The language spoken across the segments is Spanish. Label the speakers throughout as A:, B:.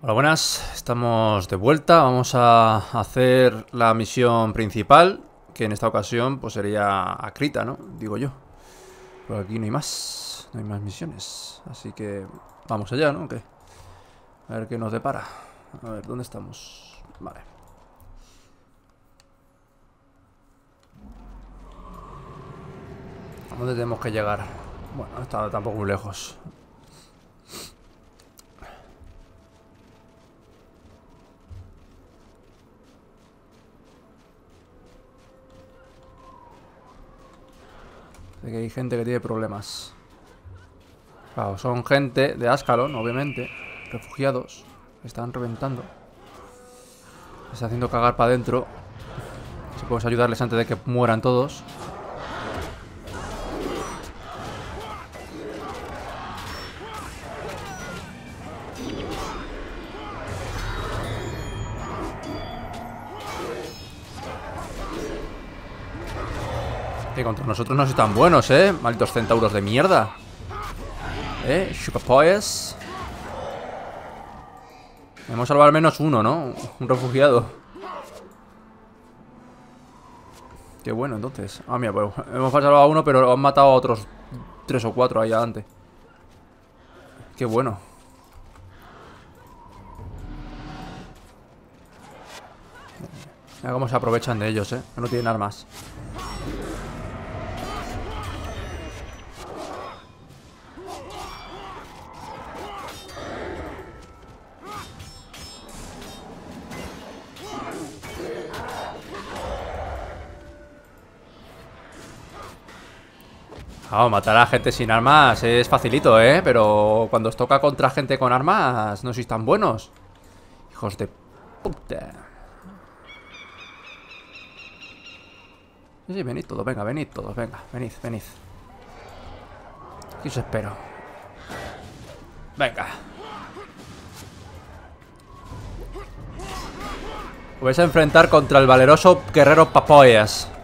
A: Hola, buenas. Estamos de vuelta. Vamos a hacer la misión principal, que en esta ocasión pues sería Akrita, ¿no? Digo yo. Por aquí no hay más. No hay más misiones. Así que vamos allá, ¿no? A ver qué nos depara. A ver, ¿dónde estamos? Vale. ¿A dónde tenemos que llegar? Bueno, no está tampoco muy lejos. De que hay gente que tiene problemas. Claro, son gente de Ascalon, obviamente. Refugiados. Están reventando. Se está haciendo cagar para adentro. Si podemos ayudarles antes de que mueran todos. Que contra nosotros no están buenos, ¿eh? Malditos centauros de mierda. ¿Eh? Chupapollas. Hemos salvado al menos uno, ¿no? Un refugiado. Qué bueno, entonces. Ah, mira, pues hemos salvado a uno, pero han matado a otros tres o cuatro ahí adelante. Qué bueno. Mira cómo se aprovechan de ellos, ¿eh? No tienen armas. Vamos, matar a gente sin armas es facilito, ¿eh? Pero cuando os toca contra gente con armas, no sois tan buenos. Hijos de puta. Sí, sí, venid todos, venga, venid todos, venga, venid, venid. Aquí os espero. Venga. Os vais a enfrentar contra el valeroso guerrero Papoyas.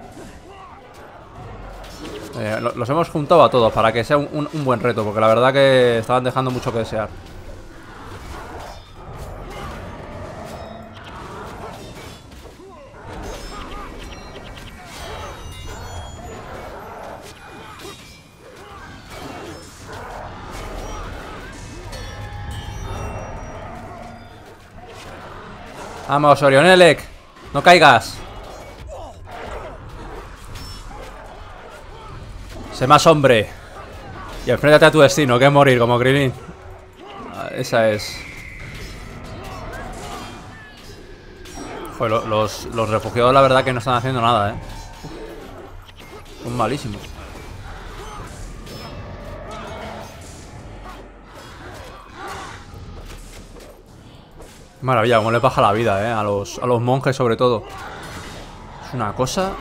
A: Eh, los hemos juntado a todos para que sea un, un, un, buen reto, porque la verdad que estaban dejando mucho que desear. Vamos, Orionelec, no caigas. Sé más hombre. Y enfréntate a tu destino, que es morir como Krillin. Ah, esa es. Joder, los, los refugiados la verdad que no están haciendo nada, eh. Son malísimos. Maravilla, cómo le baja la vida, eh. A los, a los monjes sobre todo. Es una cosa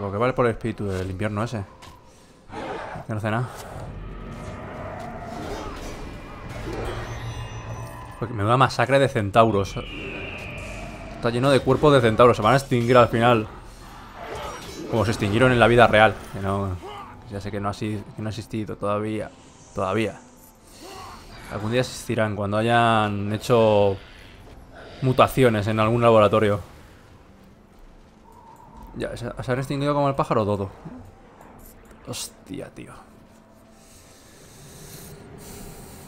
A: Lo que vale por el espíritu del invierno ese. Que no nada. Porque me da masacre de centauros. Está lleno de cuerpos de centauros. Se van a extinguir al final. Como se extinguieron en la vida real. Ya sé que no ha, que no ha existido todavía. Todavía. Algún día existirán cuando hayan hecho mutaciones en algún laboratorio. Ya, se han extinguido como el pájaro todo. Hostia, tío.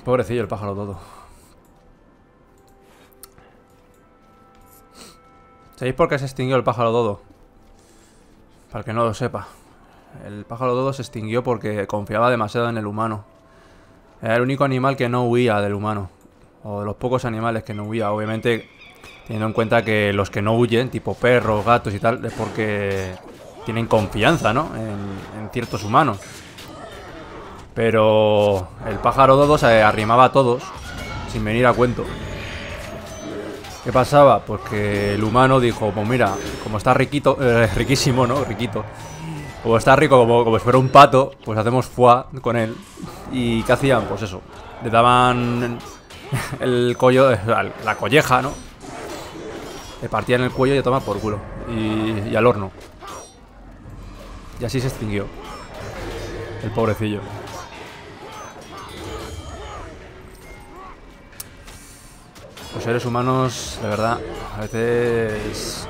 A: Pobrecillo el pájaro todo. ¿Sabéis por qué se extinguió el pájaro dodo? Para el que no lo sepa. El pájaro dodo se extinguió porque confiaba demasiado en el humano. Era el único animal que no huía del humano. O de los pocos animales que no huía. Obviamente Teniendo en cuenta que los que no huyen, tipo perros, gatos y tal, es porque tienen confianza, ¿no? En, en ciertos humanos. Pero el pájaro dodo se arrimaba a todos, sin venir a cuento. ¿Qué pasaba? Pues que el humano dijo, pues mira, como está riquito, eh, riquísimo, ¿no? Riquito. Como está rico, como, si fuera un pato, pues hacemos foie con él. ¿Y qué hacían? Pues eso. Le daban el collo, la colleja, ¿no? Le partían el cuello y a tomar por culo. Y, y, al horno. Y así se extinguió. El pobrecillo. Los seres humanos, de verdad, a veces...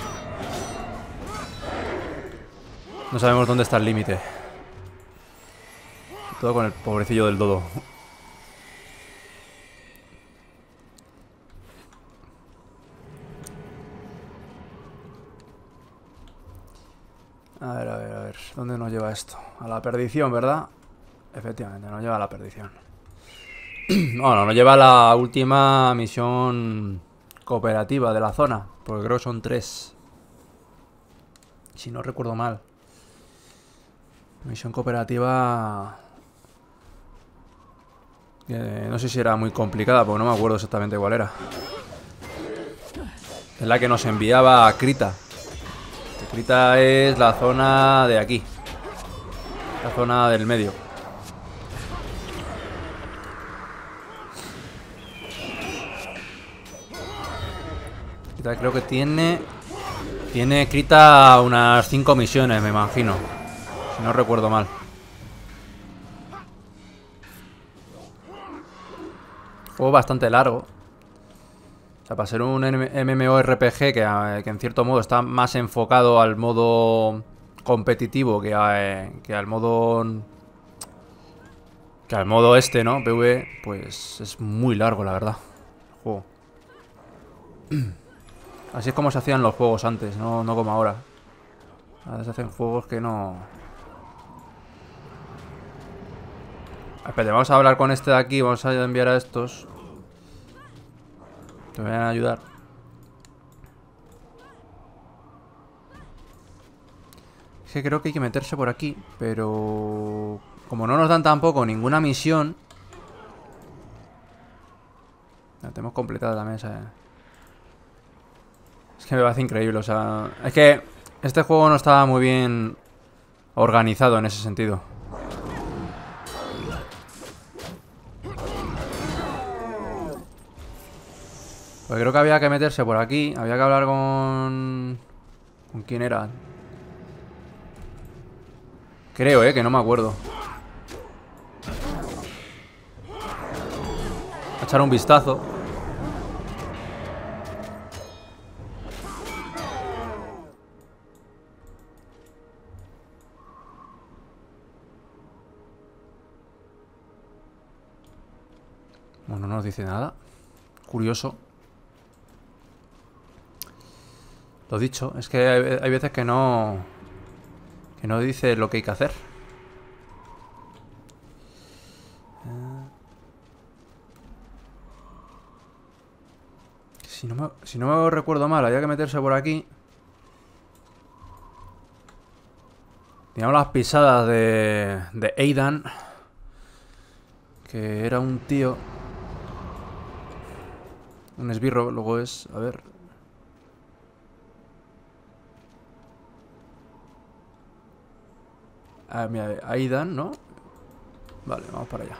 A: No sabemos dónde está el límite. Todo con el pobrecillo del dodo. A ver, a ver, a ver. ¿Dónde nos lleva esto? A la perdición, ¿verdad? Efectivamente, nos lleva a la perdición. bueno, nos lleva a la última misión cooperativa de la zona. Porque creo que son tres. Si no recuerdo mal. Misión cooperativa... Eh, no sé si era muy complicada, porque no me acuerdo exactamente cuál era. Es la que nos enviaba a Krita. Krita es la zona de aquí. La zona del medio. Krita creo que tiene... Tiene Krita unas 5 misiones, me imagino. Si no recuerdo mal. Juego bastante largo. Para ser un MMORPG que, que en cierto modo está más enfocado al modo competitivo que, que al modo... Que al modo este, ¿no? PV, pues es muy largo, la verdad. El juego. Así es como se hacían los juegos antes, no, no como ahora. Ahora se hacen juegos que no... Espera, vamos a hablar con este de aquí, vamos a enviar a estos. Me vayan a ayudar. Es que creo que hay que meterse por aquí, pero... Como no nos dan tampoco ninguna misión... La tenemos completada la mesa, eh. Es que me parece increíble, o sea... Es que este juego no estaba muy bien organizado en ese sentido. Pues creo que había que meterse por aquí. Había que hablar con... ¿Con quién era? Creo, eh, que no me acuerdo. Echar un vistazo. Bueno, no nos dice nada. Curioso. Lo dicho, es que hay, veces que no... Que no dice lo que hay que hacer. Si no, me, si no me recuerdo mal, había que meterse por aquí. Teníamos las pisadas de, de Aidan. Que era un tío. Un esbirro, luego es... A ver... Ah, mira, Aidan, ¿no? Vale, vamos para allá.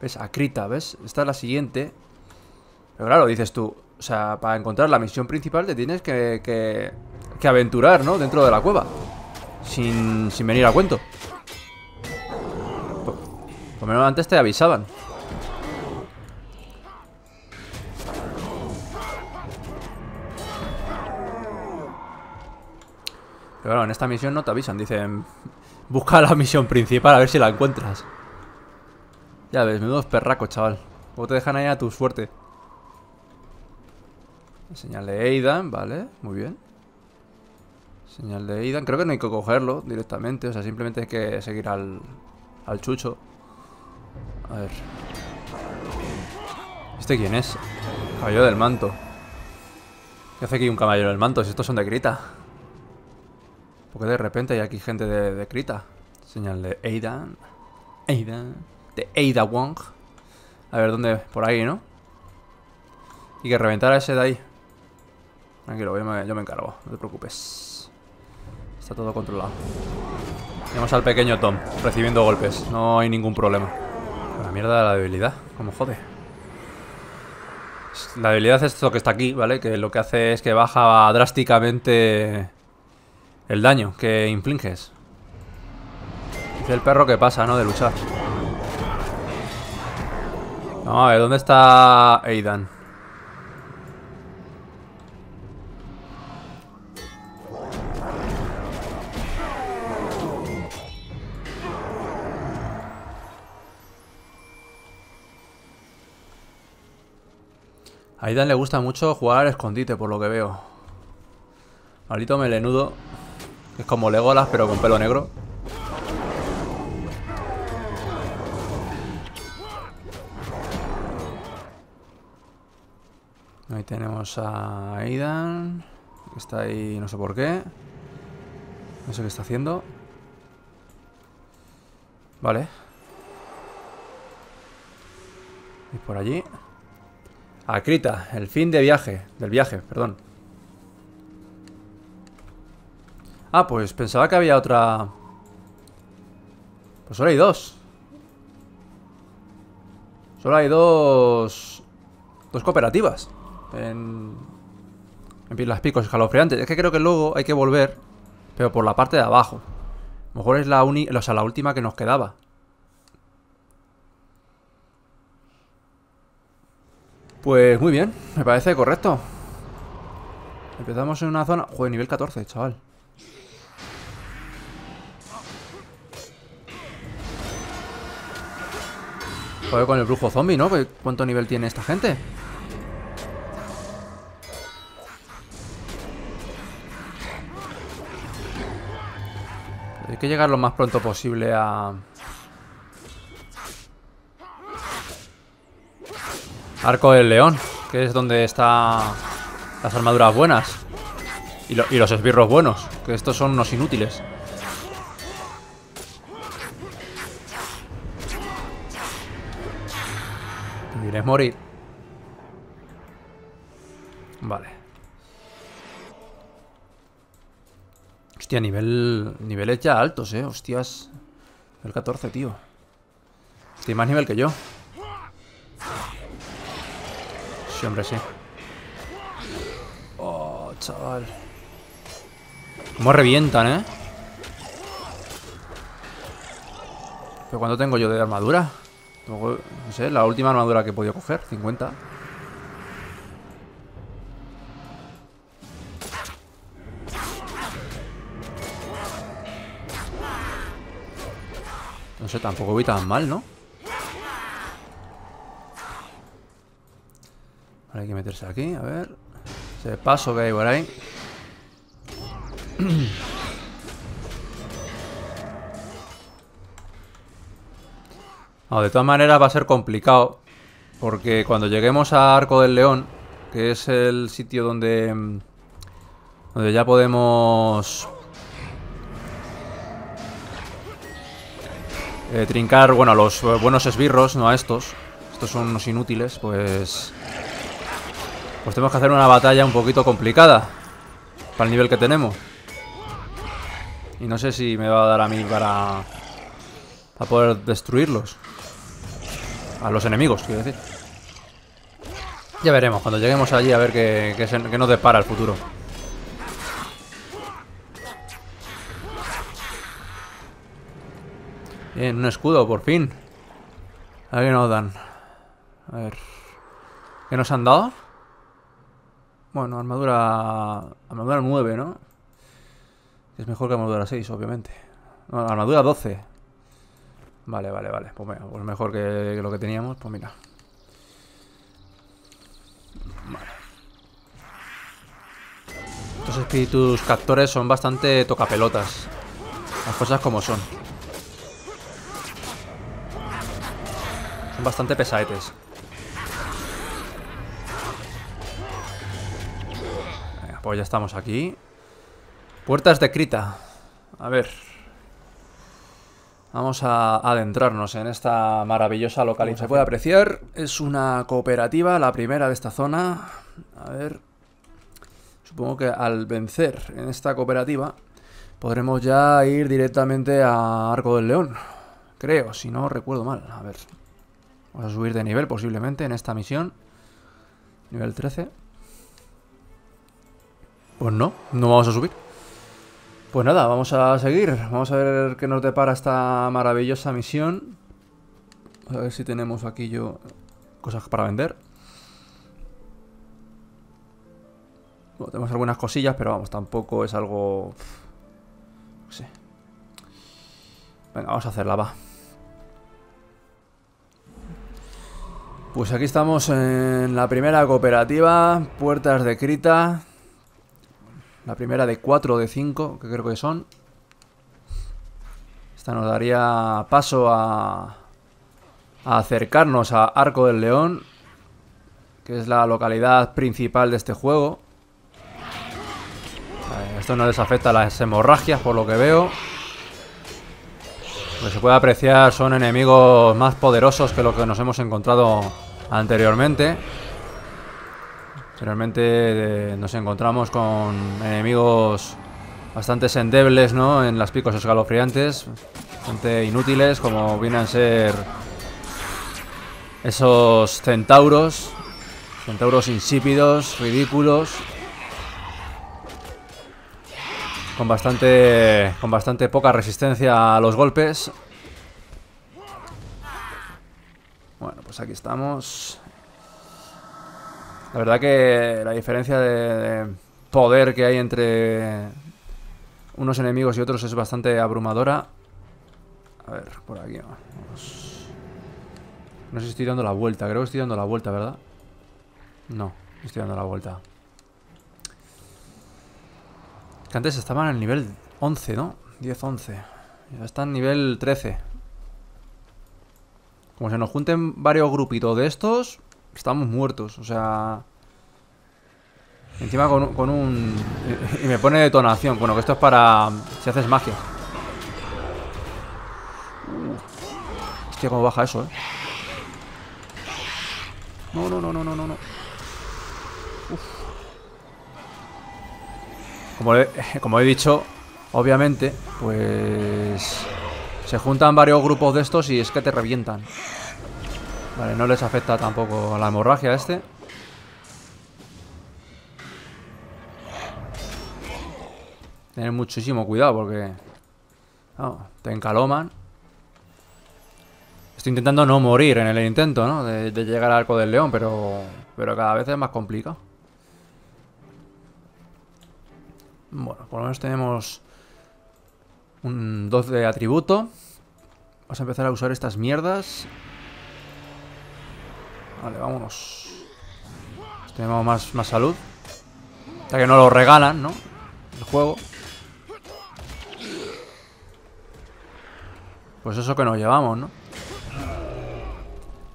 A: ¿Ves? Akrita, ¿ves? Esta es la siguiente. Pero claro, dices tú, o sea, para encontrar la misión principal te tienes que, que, aventurar, ¿no? Dentro de la cueva. Sin, sin venir a cuento. Por, por menos antes te avisaban. Pero claro, en esta misión no te avisan, dicen Busca la misión principal, a ver si la encuentras. Ya ves, menudos perracos, chaval. O te dejan ahí a tu suerte. Señal de Aidan, vale, muy bien. Señal de Aidan, creo que no hay que cogerlo directamente, o sea, simplemente hay que seguir al, al chucho. A ver. ¿Este quién es? Caballero del manto. ¿Qué hace aquí un caballero del manto? Si estos son de grita. Porque de repente hay aquí gente de, Krita. Señal de Aidan. Aidan. De Ada Wong. A ver, ¿dónde? Por ahí, ¿no? Y que reventar a ese de ahí. Tranquilo, yo me, yo me encargo. No te preocupes. Está todo controlado. Tenemos al pequeño Tom recibiendo golpes. No hay ningún problema. La mierda de la debilidad. Como jode. La debilidad es esto que está aquí, ¿vale? Que lo que hace es que baja drásticamente el daño que infliges. Dice el perro que pasa, ¿no? De luchar. Vamos a ver, ¿dónde está Aidan? A Aidan le gusta mucho jugar al escondite, por lo que veo. Maldito melenudo. Es como Legolas, pero con pelo negro. Ahí tenemos a Aidan. Que está ahí, no sé por qué. No sé qué está haciendo. Vale. Y por allí. Akrita, el fin de viaje. Del viaje, perdón. Ah, pues pensaba que había otra... Pues solo hay dos. Solo hay dos... Dos cooperativas. En... En las picos escalofriantes. Es que creo que luego hay que volver, pero por la parte de abajo. Mejor es la, uni... o sea, la última que nos quedaba. Pues muy bien, me parece correcto. Empezamos en una zona... Joder, nivel 14, chaval. Joder, con el brujo zombie, ¿no? ¿Cuánto nivel tiene esta gente? Hay que llegar lo más pronto posible a... Arco del León, que es donde están las armaduras buenas. Y, y los esbirros buenos, que estos son unos inútiles. ¿Quieres morir? Vale. Hostia, nivel... Niveles ya altos, eh. Hostias. El 14, tío. Estoy más nivel que yo. Sí, hombre, sí. Oh, chaval. Cómo revientan, ¿eh? ¿Pero cuánto tengo yo de armadura? No sé, la última armadura que he podido coger, 50. No sé, tampoco voy tan mal, ¿no? hay que meterse aquí, a ver Ese paso que hay por ahí de todas maneras va a ser complicado. Porque cuando lleguemos a Arco del León, que es el sitio donde, mm, donde ya podemos eh, trincar, bueno, a los buenos esbirros, no a estos. Estos son unos inútiles, pues... Pues tenemos que hacer una batalla un poquito complicada. Para el nivel que tenemos. Y no sé si me va a dar a mí para... Para poder destruirlos. A los enemigos, quiero decir. Ya veremos, cuando lleguemos allí a ver qué, qué, nos depara el futuro. Bien, un escudo, por fin. A ver qué nos dan. A ver. ¿Qué nos han dado? Bueno, armadura... Armadura 9, ¿no? Es mejor que armadura 6, obviamente. No, armadura 12. Vale, vale, vale. Pues, pues mejor que, lo que teníamos. Pues mira. Vale. Estos espíritus captores son bastante tocapelotas. Las cosas como son. Son bastante pesadetes. pues ya estamos aquí. Puertas de Crita. A ver. Vamos a adentrarnos en esta maravillosa. Como se puede apreciar, es una cooperativa, la primera de esta zona. A ver... Supongo que al vencer en esta cooperativa podremos ya ir directamente a Arco del León. Creo, si no recuerdo mal. A ver. Vamos a subir de nivel posiblemente en esta misión. Nivel 13. Pues no, no vamos a subir. Pues nada, vamos a seguir. Vamos a ver qué nos depara esta maravillosa misión. A ver si tenemos aquí yo cosas para vender. Bueno, tenemos algunas cosillas, pero vamos, tampoco es algo... No sé. Venga, vamos a hacerla, va. Pues aquí estamos en la primera cooperativa, Puertas de Crita. La primera de 4 o de 5, que creo que son. Esta nos daría paso a, acercarnos a Arco del León, que es la localidad principal de este juego. Esto no les afecta a las hemorragias, por lo que veo. Lo que se puede apreciar son enemigos más poderosos que lo que nos hemos encontrado anteriormente. Anteriormente nos encontramos con enemigos bastante endebles, ¿no? En las picos escalofriantes. Bastante inútiles, como vienen a ser esos centauros. Centauros insípidos, ridículos. Con bastante, con bastante poca resistencia a los golpes. Bueno, pues aquí estamos. La verdad que la diferencia de, poder que hay entre unos enemigos y otros es bastante abrumadora. A ver, por aquí. No sé si estoy dando la vuelta. Creo que estoy dando la vuelta, ¿verdad? No, estoy dando la vuelta. Que antes estaban en el nivel 11, ¿no? 10-11. Ya están en nivel 13. Como se nos junten varios grupitos de estos, estamos muertos. O sea... Encima con, un... Y me pone detonación. Bueno, que esto es para... Si haces magia. Hostia, cómo baja eso, eh. No, no, no, no, no, no. Uf. Como he, dicho, obviamente, pues se juntan varios grupos de estos y es que te revientan. Vale, no les afecta tampoco la hemorragia a este. Tener muchísimo cuidado porque te encaloman. Estoy intentando no morir en el intento, ¿no? De, de llegar al arco del león, pero, pero cada vez es más complicado. Bueno, por lo menos tenemos un 2 de atributo. Vamos a empezar a usar estas mierdas. Vale, vámonos. Pues tenemos más, más salud. Ya que no lo regalan, ¿no? El juego. Pues eso que nos llevamos, ¿no?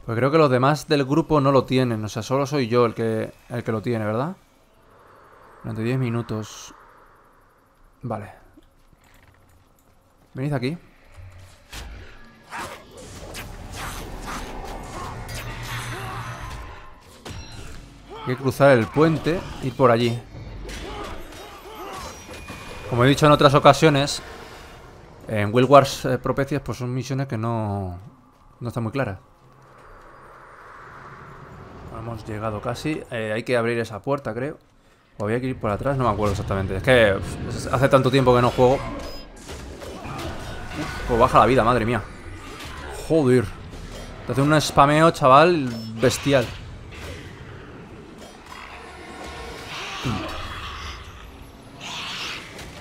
A: Pues creo que los demás del grupo no lo tienen. O sea, solo soy yo el que, el que lo tiene, ¿verdad? Durante 10 minutos. Vale. Venid aquí. Hay que cruzar el puente y por allí. Como he dicho en otras ocasiones, en Will Wars eh, Propecias pues son misiones que no, no están muy claras. Hemos llegado casi. Eh, hay que abrir esa puerta, creo. O había que ir por atrás, no me acuerdo exactamente. Es que hace tanto tiempo que no juego. Pues baja la vida, madre mía. Joder. Te hace un spameo, chaval, bestial.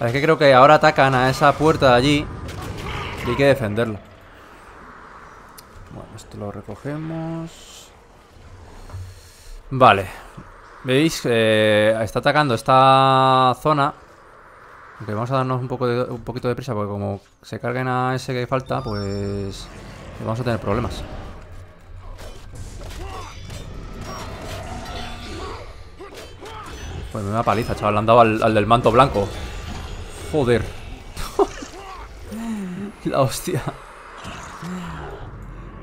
A: Es que creo que ahora atacan a esa puerta de allí Y hay que defenderlo Bueno, esto lo recogemos Vale ¿Veis? Eh, está atacando esta zona. Aunque vamos a darnos un, poco de, un poquito de prisa porque como se carguen a ese que falta, pues vamos a tener problemas. Pues me da paliza, chaval. Le han dado al, del manto blanco. Joder. La hostia.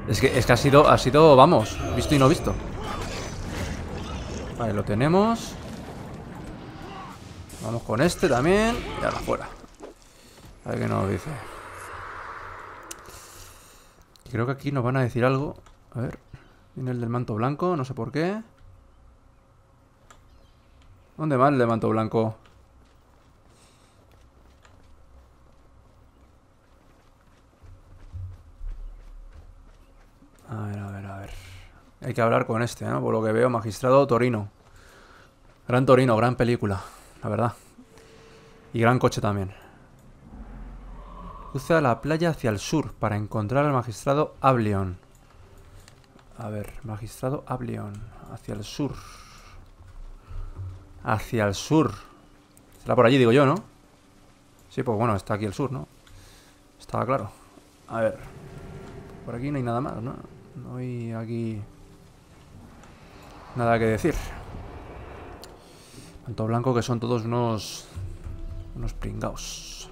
A: Es que, es que ha sido, ha sido, vamos, visto y no visto. Vale, lo tenemos Vamos con este también Y ahora fuera A ver qué nos dice Creo que aquí nos van a decir algo A ver Viene el del manto blanco, no sé por qué ¿Dónde va el del manto blanco? A ver, a ver, a ver. Hay que hablar con este, ¿no? Por lo que veo, Magistrado Torino. Gran Torino, gran película, la verdad. Y gran coche también. Cruza la playa hacia el sur para encontrar al magistrado Ablion. A ver, magistrado Ablion. Hacia el sur. Hacia el sur. Será por allí, digo yo, ¿no? Sí, pues bueno, está aquí el sur, ¿no? Estaba claro. A ver. Por aquí no hay nada más, ¿no? No hay aquí... Nada que decir. Tanto blanco que son todos unos... Unos pringaos.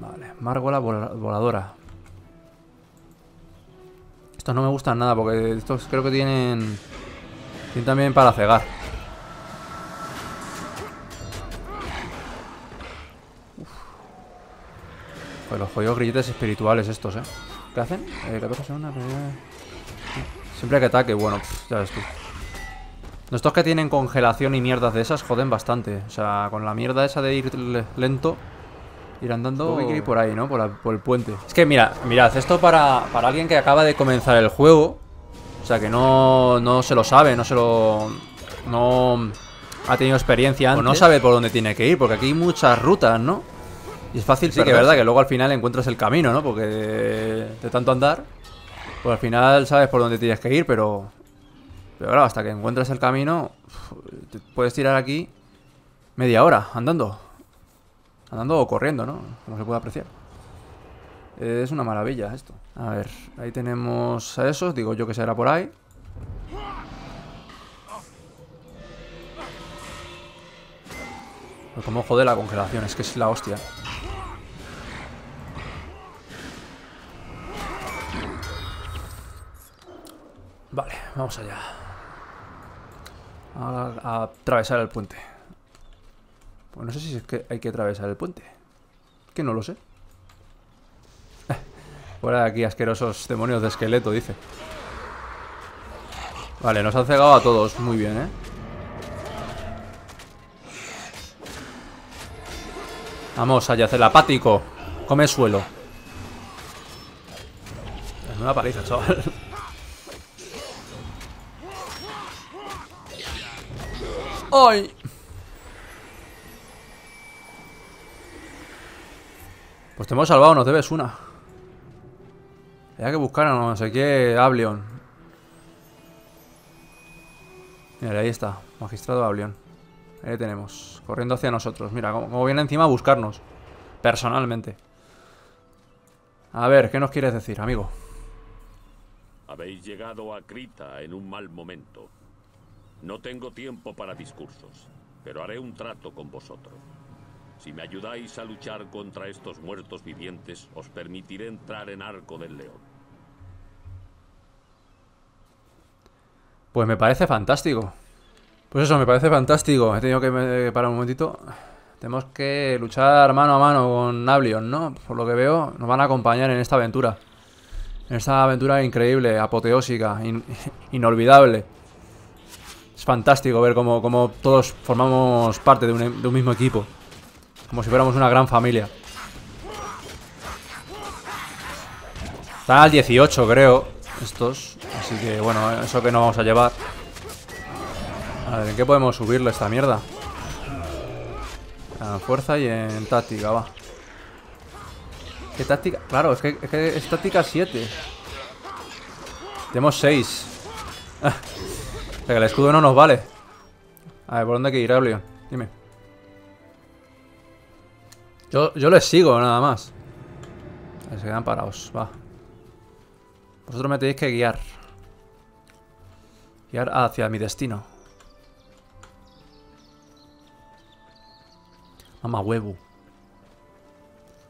A: Vale. Márgola voladora. Estos no me gustan nada porque estos creo que tienen... Tienen también para cegar. Pues los jodidos grilletes espirituales estos, ¿eh? ¿Qué hacen? Eh, 14 segundos, Siempre que ataque, bueno, ya ves tú. Estos que tienen congelación y mierdas de esas joden bastante. O sea, con la mierda esa de ir lento, ir andando, hay que ir por ahí, ¿no? Por, el puente. Es que mira, mirad, esto para, para alguien que acaba de comenzar el juego, o sea, que no, no se lo sabe, no se lo... No ha tenido experiencia antes. O no sabe por dónde tiene que ir, porque aquí hay muchas rutas, ¿no? Y es fácil, sí que es verdad que luego al final encuentras el camino, ¿no? Porque de tanto andar, pues al final sabes por dónde tienes que ir, pero pero claro, hasta que encuentres el camino, puedes tirar aquí media hora andando. Andando o corriendo, ¿no? Como se puede apreciar. Es una maravilla esto. A ver, ahí tenemos a esos. Digo yo que será por ahí. Pues como jode la congelación, es que es la hostia. Vale, vamos allá a, atravesar el puente. Pues no sé si es que hay que atravesar el puente. Que no lo sé. Fuera de aquí, asquerosos demonios de esqueleto, dice. Vale, nos han cegado a todos. Muy bien, ¿eh? Vamos allá, apático. Come suelo. Es una paliza, chaval. ¡Ay! Pues te hemos salvado, nos debes una. Hay que buscar a no sé qué Ablion. Mira, ahí está. Magistrado Ablion. Ahí tenemos. Corriendo hacia nosotros. Mira, como, viene encima a buscarnos. Personalmente. A ver, ¿qué nos quieres decir, amigo?
B: Habéis llegado a Krita en un mal momento. No tengo tiempo para discursos, pero haré un trato con vosotros. Si me ayudáis a luchar contra estos muertos vivientes, os permitiré entrar en Arco del León.
A: Pues me parece fantástico. Pues eso, me parece fantástico. He tenido que parar un momentito. Tenemos que luchar mano a mano con Nablion, ¿no? Por lo que veo, nos van a acompañar en esta aventura. En esta aventura increíble, apoteósica, inolvidable. Es fantástico ver cómo, todos formamos parte de un, mismo equipo. Como si fuéramos una gran familia. Están al 18, creo, estos. Así que, bueno, eso que no vamos a llevar. A ver, ¿en qué podemos subirle esta mierda? En fuerza y en táctica, va. ¿Qué táctica? Claro, es que es, que es táctica 7. Tenemos 6 que el escudo no nos vale. A ver, ¿por dónde hay que ir, Ablion? Dime. Yo, yo les sigo, nada más. Se quedan parados, va. Vosotros me tenéis que guiar. Guiar hacia mi destino. Mamá huevo.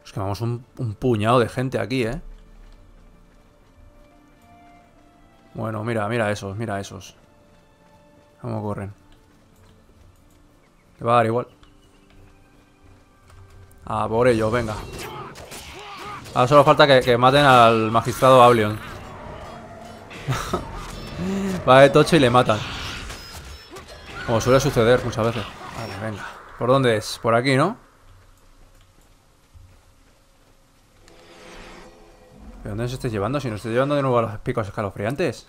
A: Es que vamos un, un puñado de gente aquí, ¿eh? Bueno, mira, mira esos, mira esos. ¿Cómo corren? Le va a dar igual. Ah, por ellos, venga. Ahora solo falta que, maten al magistrado Ablion. va de tocho y le matan. Como suele suceder muchas veces. Vale, venga. ¿Por dónde es? Por aquí, ¿no? ¿De dónde se esté llevando? Si nos estoy llevando de nuevo a los picos escalofriantes.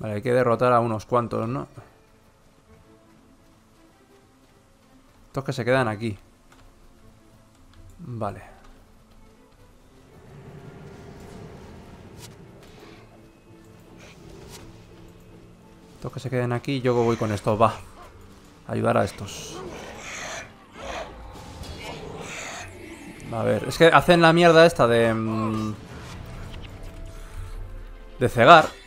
A: Vale, hay que derrotar a unos cuantos, ¿no? Estos que se quedan aquí. Vale. Estos que se queden aquí, yo voy con estos, va. Ayudar a estos. A ver, es que hacen la mierda esta de... mm, de cegar.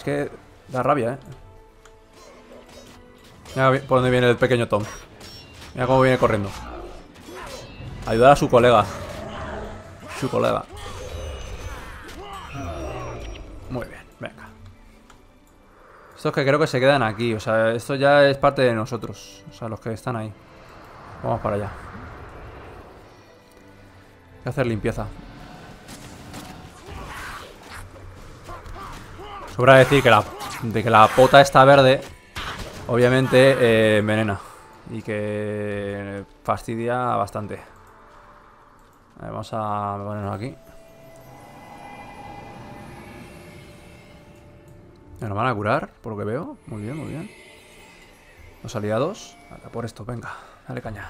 A: Es que da rabia, ¿eh? Mira por dónde viene el pequeño Tom. Mira cómo viene corriendo. Ayudar a su colega. Su colega. Muy bien, venga. Estos que creo que se quedan aquí. O sea, esto ya es parte de nosotros. O sea, los que están ahí. Vamos para allá. Hay que hacer limpieza. Sobra decir que la, de que la pota está verde, obviamente eh, envenena. Y que fastidia bastante. A ver, vamos a ponernos aquí. Lo van a curar, por lo que veo. Muy bien, muy bien. Los aliados. Vale, por esto, venga. Dale caña.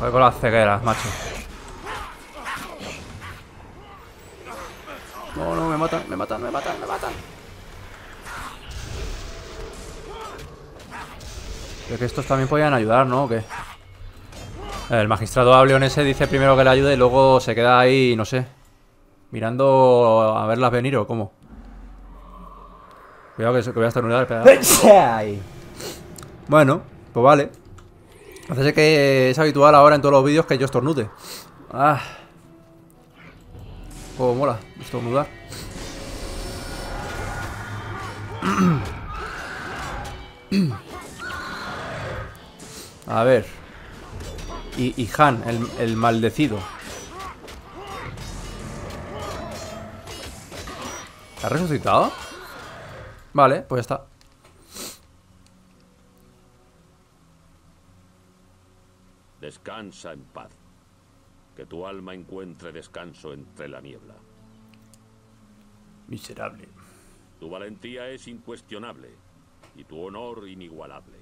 A: Joder con las cegueras, macho. No, no, me matan, me matan, me matan, me matan. Creo que estos también podían ayudar, ¿no? ¿O qué? El magistrado Ableon ese dice primero que le ayude y luego se queda ahí, no sé. Mirando a verlas venir o cómo. Cuidado que, que voy a estornudar, espera. Bueno, pues vale. Parece que es habitual ahora en todos los vídeos que yo estornude. Ah. Oh, mola, estornudar. A ver. Y, y Han, el, el maldecido. ¿Ha resucitado? Vale, pues ya está.
B: Descansa en paz. Que tu alma encuentre descanso entre la niebla.
A: Miserable.
B: Tu valentía es incuestionable y tu honor inigualable.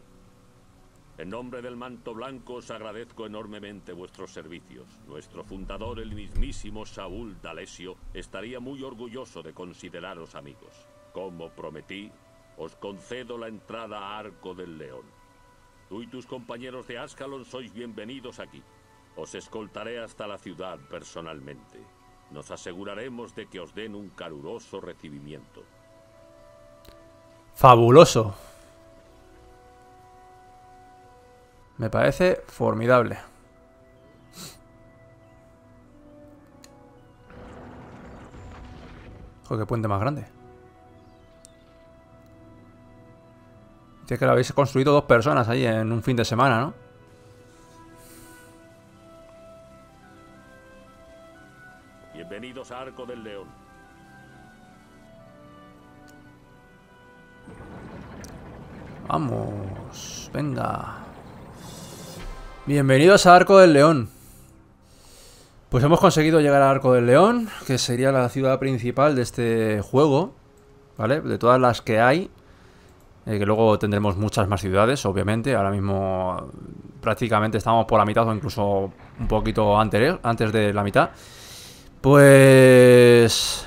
B: En nombre del manto blanco os agradezco enormemente vuestros servicios. Nuestro fundador, el mismísimo Saúl D'Alessio, estaría muy orgulloso de consideraros amigos. Como prometí, os concedo la entrada a Arco del León. Tú y tus compañeros de Ascalon sois bienvenidos aquí. Os escoltaré hasta la ciudad personalmente. Nos aseguraremos de que os den un caluroso recibimiento.
A: Fabuloso. Me parece formidable. Joder, qué puente más grande. Dice que lo habéis construido dos personas ahí en un fin de semana, ¿no?
B: Bienvenidos a Arco del León.
A: Vamos, venga. Bienvenidos a Arco del León. Pues hemos conseguido llegar a Arco del León, que sería la ciudad principal de este juego, ¿vale? De todas las que hay, eh, que luego tendremos muchas más ciudades, obviamente. Ahora mismo prácticamente estamos por la mitad o incluso un poquito antes, antes de la mitad. Pues...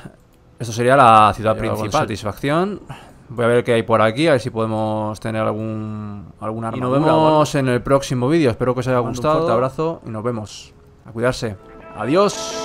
A: Esto sería la ciudad principal. Satisfacción. Voy a ver qué hay por aquí, a ver si podemos tener algún alguna Y nos
C: armadura
A: vemos en el próximo vídeo. Espero que os haya
C: Mando un
A: gustado.
C: fuerte
A: abrazo y nos vemos. A cuidarse. Adiós.